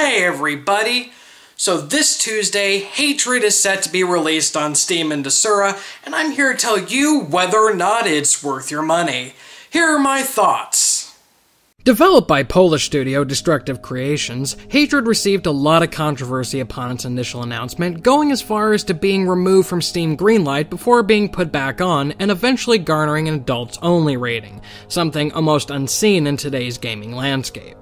everybody! So this Tuesday, Hatred is set to be released on Steam and Desura, and I'm here to tell you whether or not it's worth your money. Here are my thoughts. Developed by Polish studio Destructive Creations, Hatred received a lot of controversy upon its initial announcement, going as far as to being removed from Steam Greenlight before being put back on and eventually garnering an adults only rating, something almost unseen in today's gaming landscape.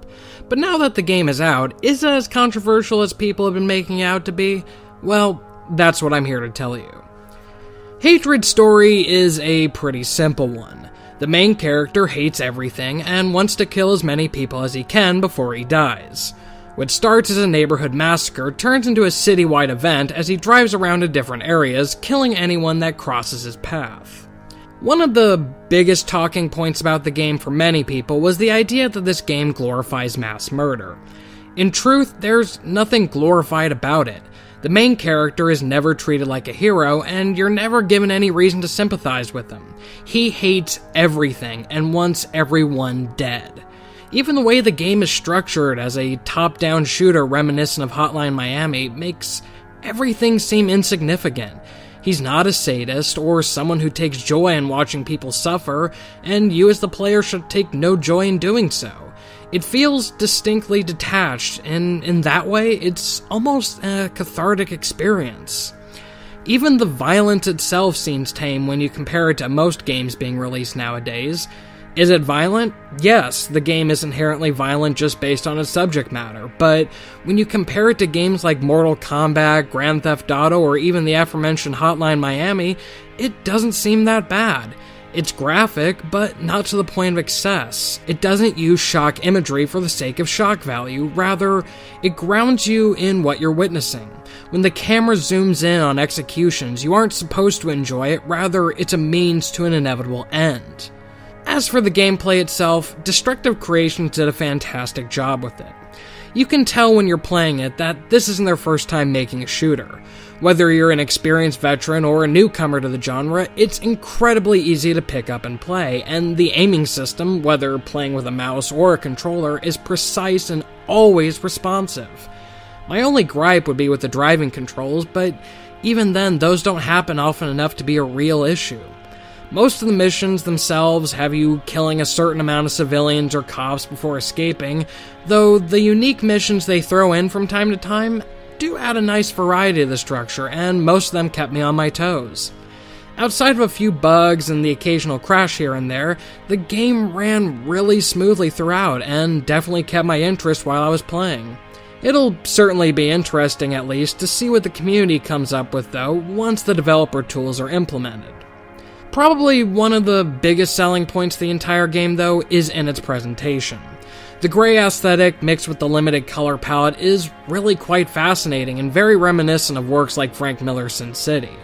But now that the game is out, is it as controversial as people have been making out to be? Well, that's what I'm here to tell you. Hatred's story is a pretty simple one. The main character hates everything and wants to kill as many people as he can before he dies. What starts as a neighborhood massacre turns into a citywide event as he drives around to different areas, killing anyone that crosses his path. One of the biggest talking points about the game for many people was the idea that this game glorifies mass murder. In truth, there's nothing glorified about it. The main character is never treated like a hero, and you're never given any reason to sympathize with him. He hates everything and wants everyone dead. Even the way the game is structured as a top down shooter reminiscent of Hotline Miami makes everything seem insignificant. He's not a sadist or someone who takes joy in watching people suffer, and you as the player should take no joy in doing so. It feels distinctly detached, and in that way, it's almost a cathartic experience. Even the violence itself seems tame when you compare it to most games being released nowadays. Is it violent? Yes, the game is inherently violent just based on its subject matter, but when you compare it to games like Mortal Kombat, Grand Theft Auto, or even the aforementioned Hotline Miami, it doesn't seem that bad. It's graphic, but not to the point of excess. It doesn't use shock imagery for the sake of shock value, rather, it grounds you in what you're witnessing. When the camera zooms in on executions, you aren't supposed to enjoy it, rather, it's a means to an inevitable end. As for the gameplay itself, Destructive Creations did a fantastic job with it. You can tell when you're playing it that this isn't their first time making a shooter. Whether you're an experienced veteran or a newcomer to the genre, it's incredibly easy to pick up and play, and the aiming system, whether playing with a mouse or a controller, is precise and always responsive. My only gripe would be with the driving controls, but even then, those don't happen often enough to be a real issue. Most of the missions themselves have you killing a certain amount of civilians or cops before escaping, though the unique missions they throw in from time to time do add a nice variety to the structure, and most of them kept me on my toes. Outside of a few bugs and the occasional crash here and there, the game ran really smoothly throughout and definitely kept my interest while I was playing. It'll certainly be interesting, at least, to see what the community comes up with, though, once the developer tools are implemented. Probably one of the biggest selling points the entire game, though, is in its presentation. The gray aesthetic mixed with the limited color palette is really quite fascinating and very reminiscent of works like Frank Miller's Sin City.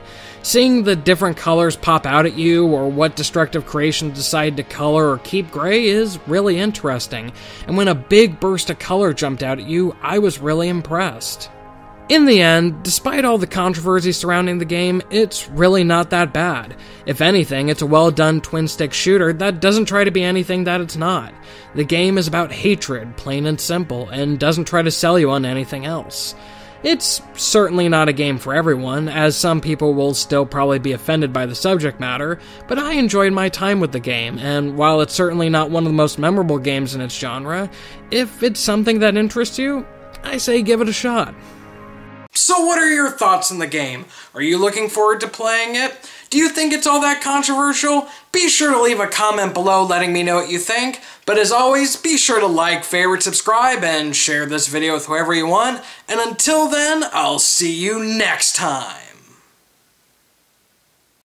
Seeing the different colors pop out at you or what destructive creations decide to color or keep gray is really interesting, and when a big burst of color jumped out at you, I was really impressed. In the end, despite all the controversy surrounding the game, it's really not that bad. If anything, it's a well done twin stick shooter that doesn't try to be anything that it's not. The game is about hatred, plain and simple, and doesn't try to sell you on anything else. It's certainly not a game for everyone, as some people will still probably be offended by the subject matter, but I enjoyed my time with the game, and while it's certainly not one of the most memorable games in its genre, if it's something that interests you, I say give it a shot. So what are your thoughts on the game? Are you looking forward to playing it? Do you think it's all that controversial? Be sure to leave a comment below letting me know what you think. But as always, be sure to like, favorite, subscribe, and share this video with whoever you want. And until then, I'll see you next time.